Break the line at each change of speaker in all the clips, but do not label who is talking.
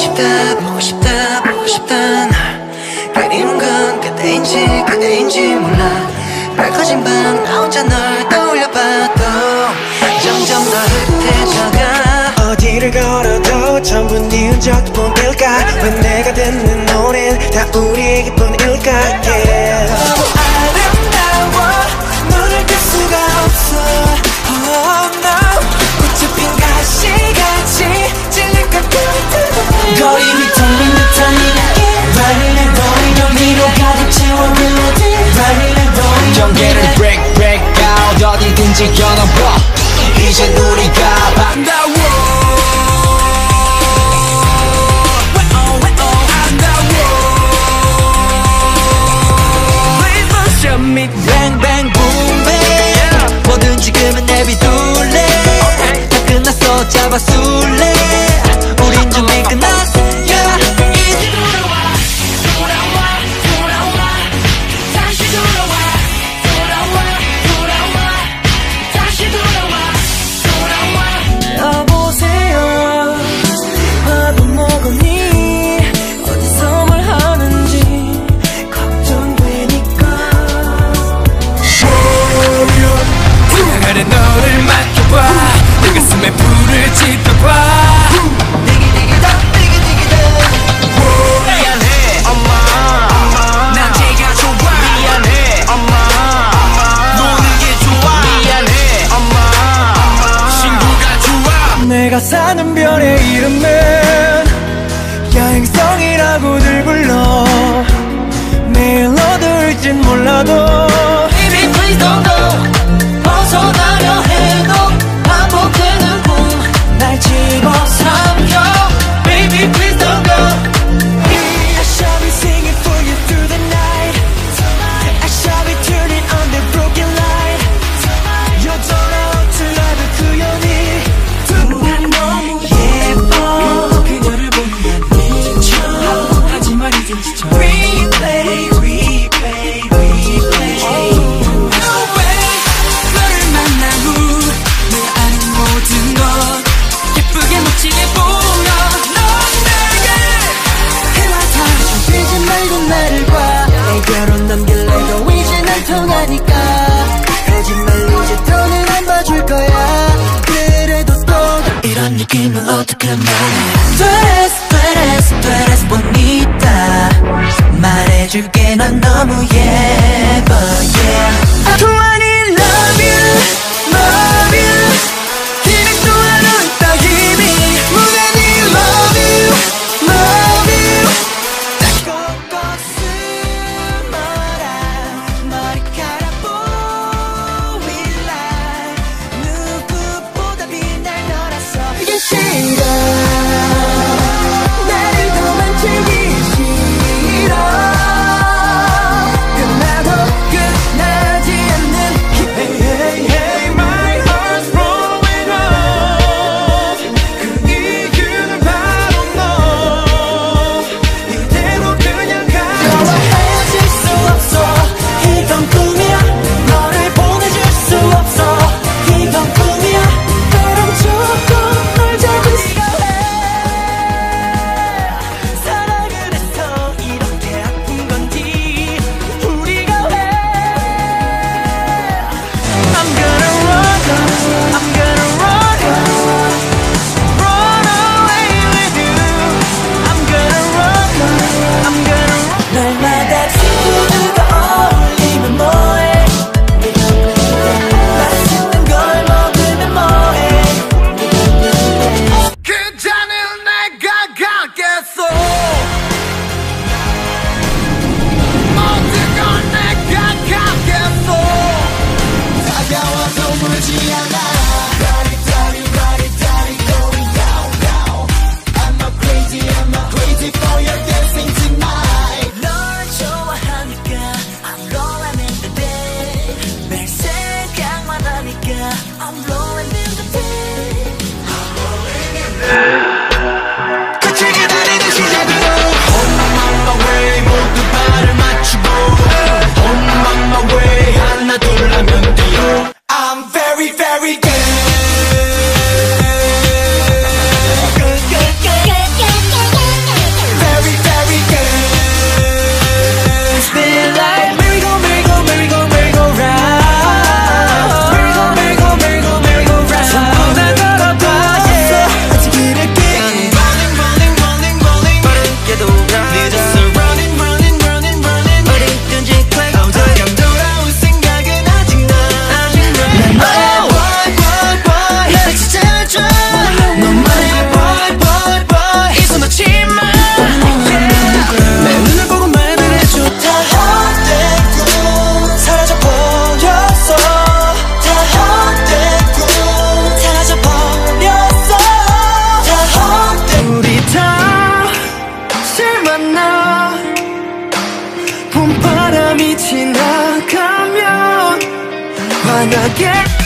싶다 보고 싶다 보고 싶다 날. 그리는 건 그대인지 그대인지 몰라. 밝아진 밤 나 혼자 널 떠올려봐도 점점 더 흐릿해져가.
어디를 걸어도 전부 네 흔적 뿐일까 왜 내가 듣는 노래는 다 우리의 기쁨일까? Yeah.
경계를 break break out. 어디든지 겨눠봐 이제 우리가 반다워.
둘 중에 잡아술래. 우린 준비 끝났어. 많은 별의 이름은 야행성이라고들 불러. 매일 어두울진 몰라도 환하게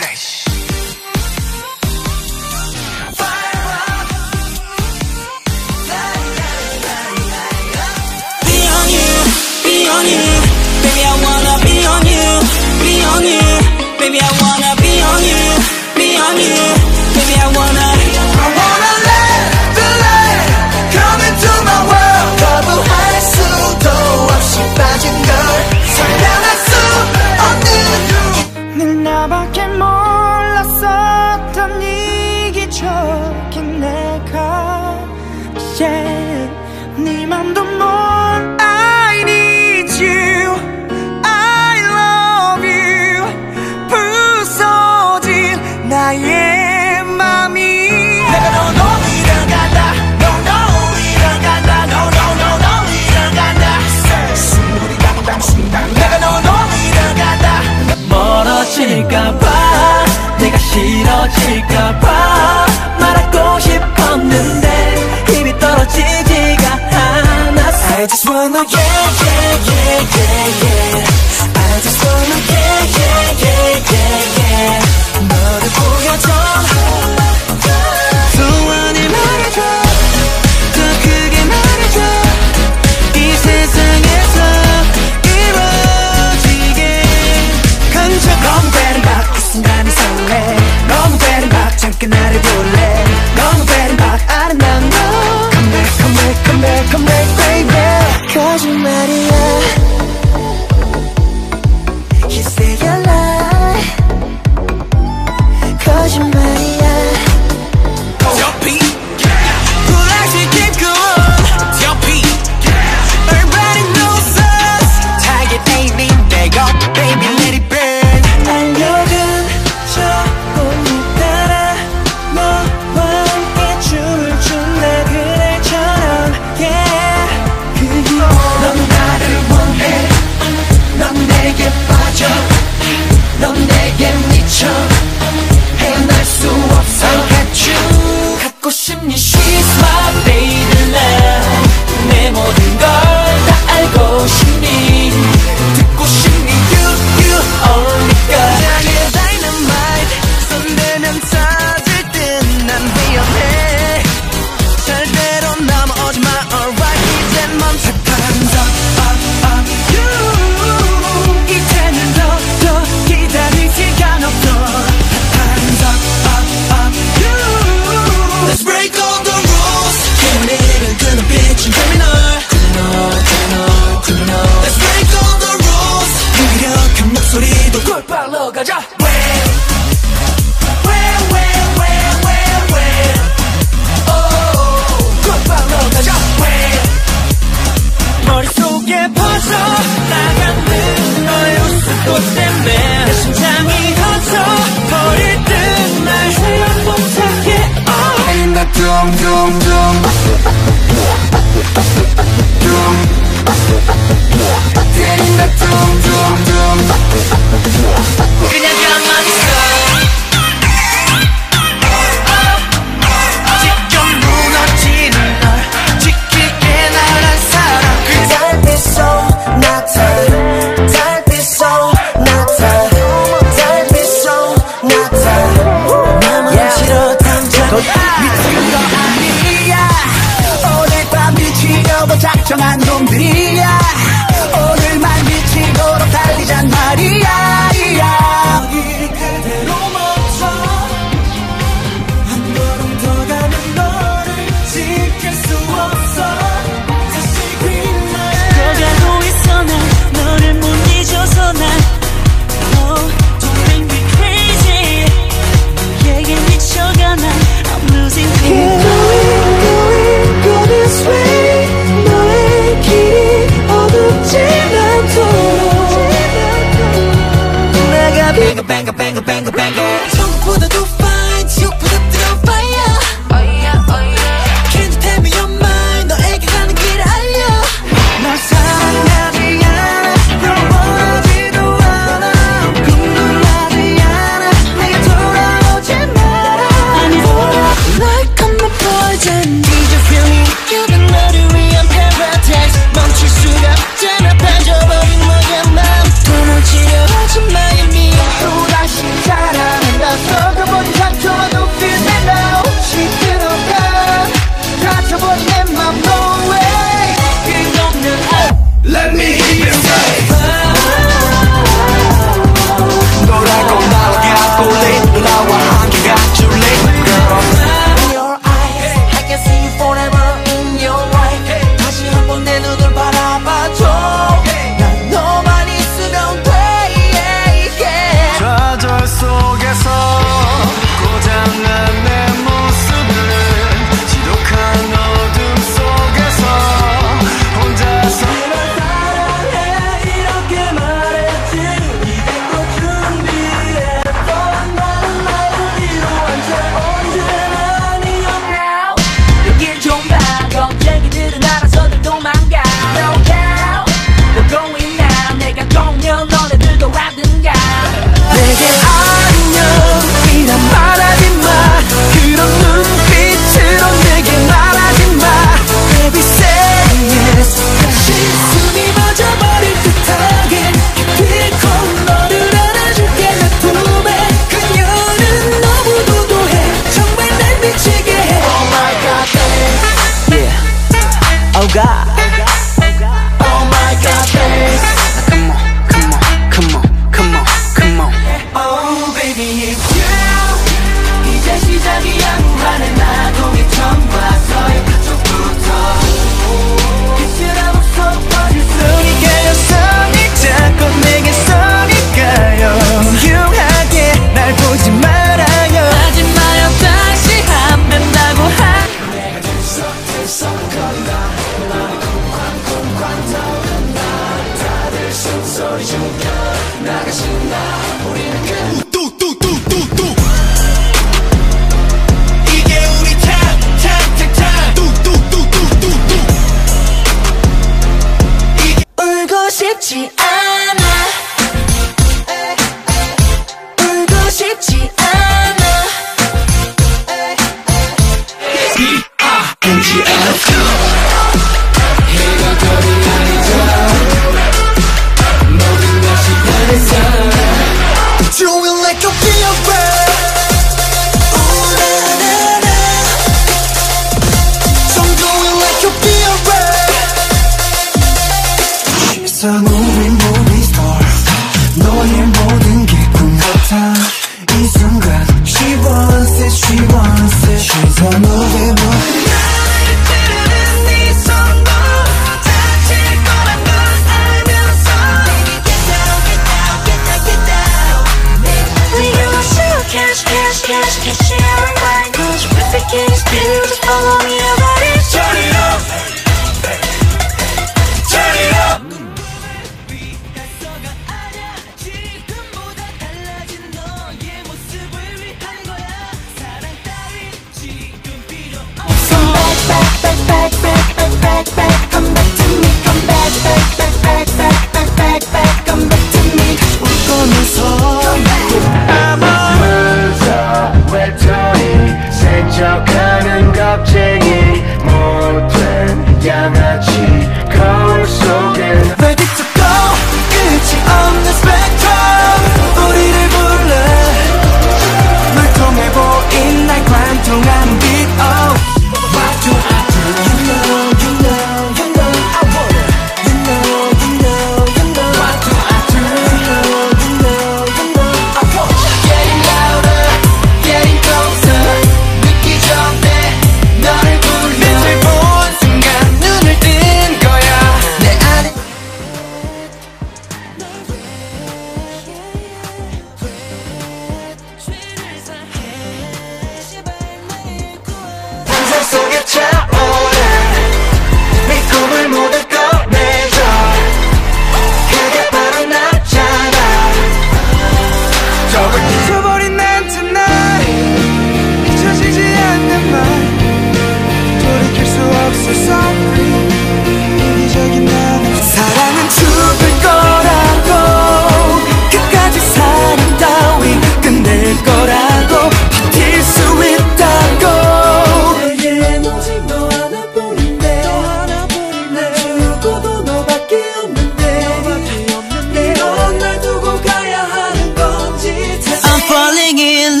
singing.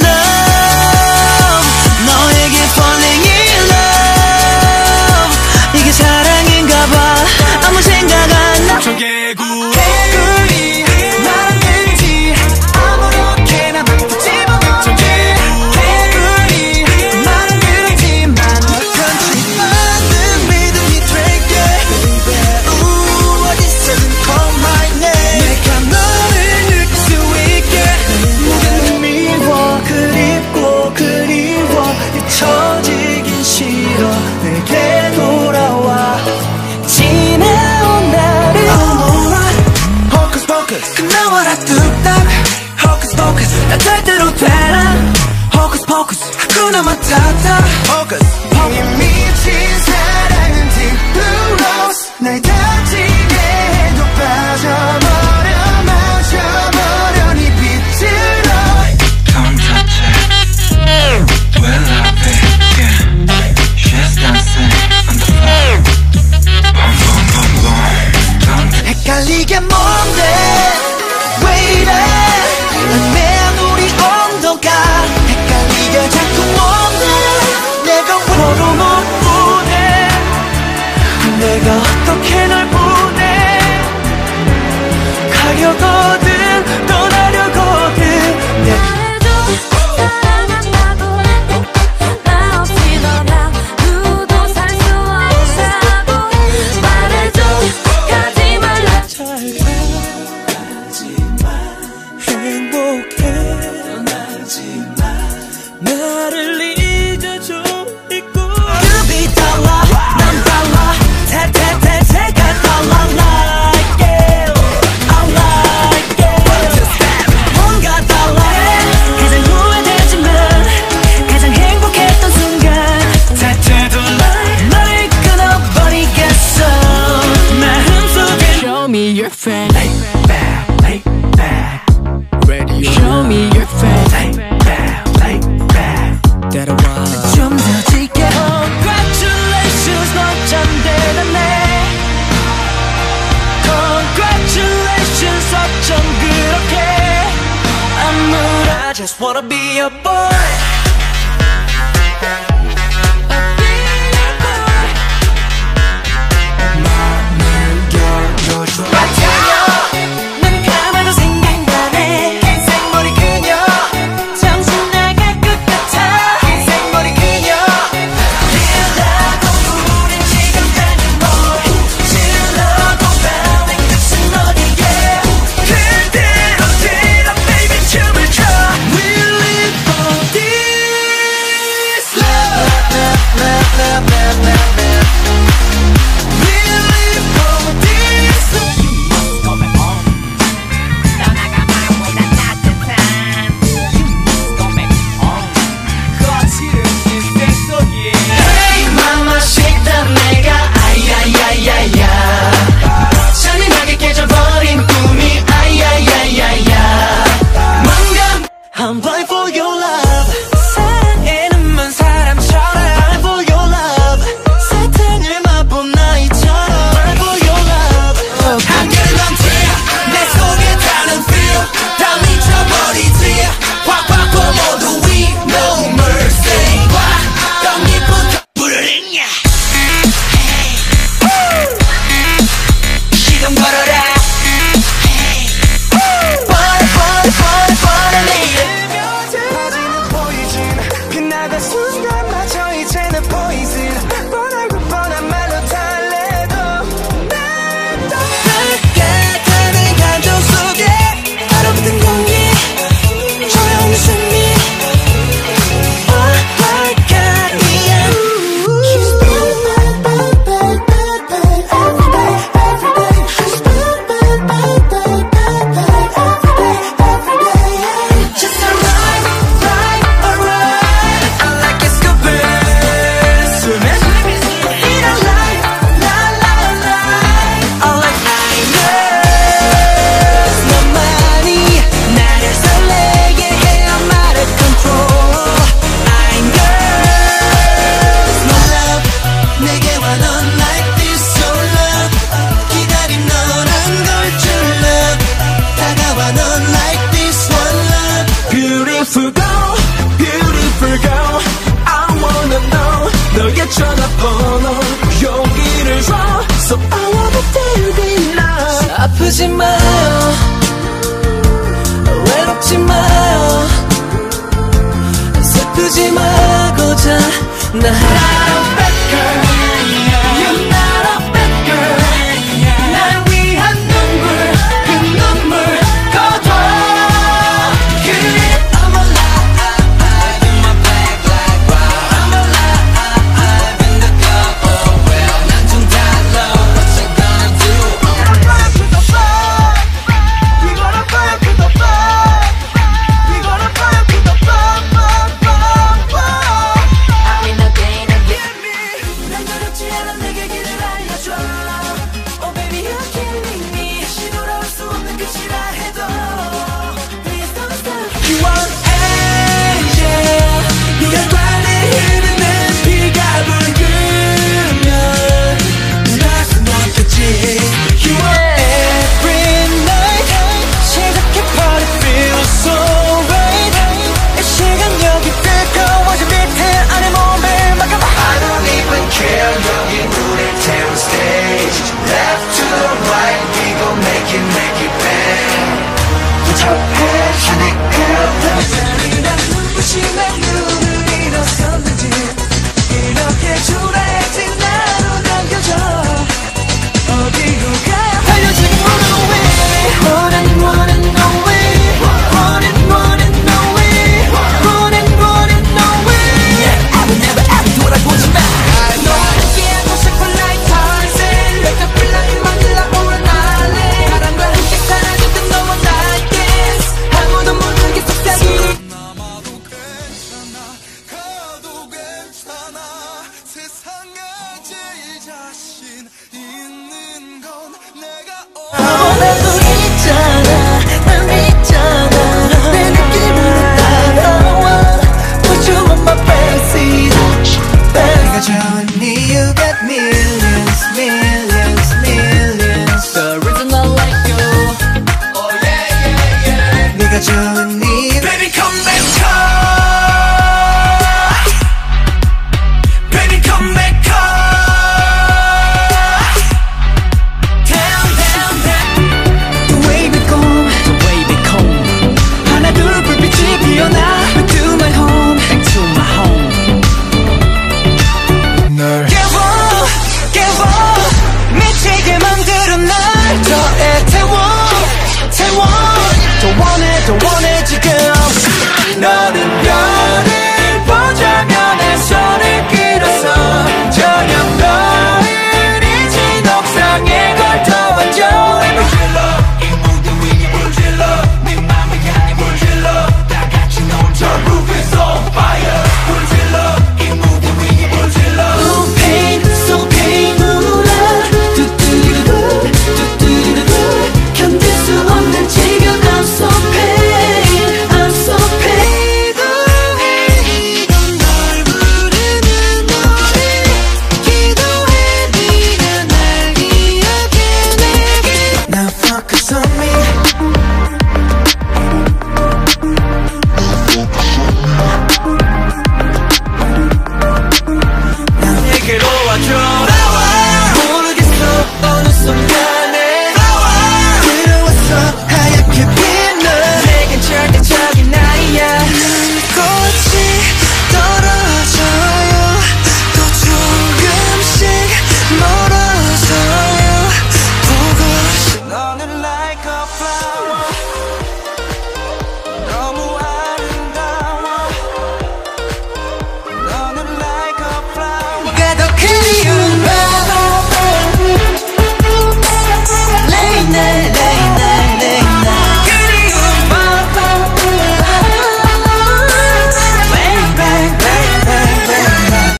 Wanna be
a
boy
나